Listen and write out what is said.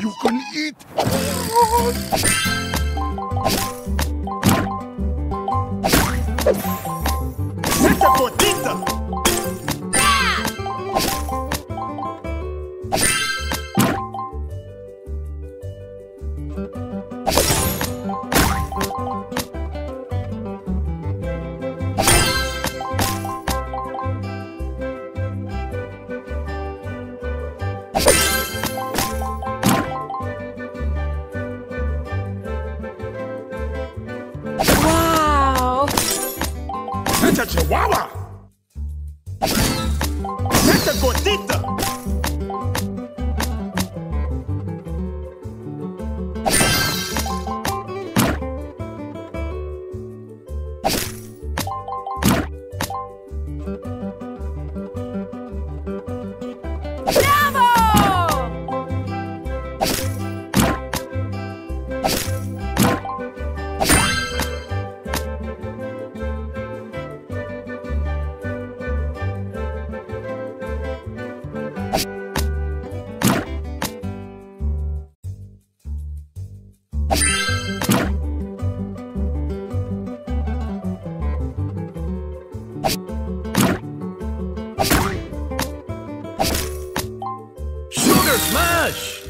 You can eat. Essa gordita! Wow! Essa chihuahua! Essa gordita! Smash!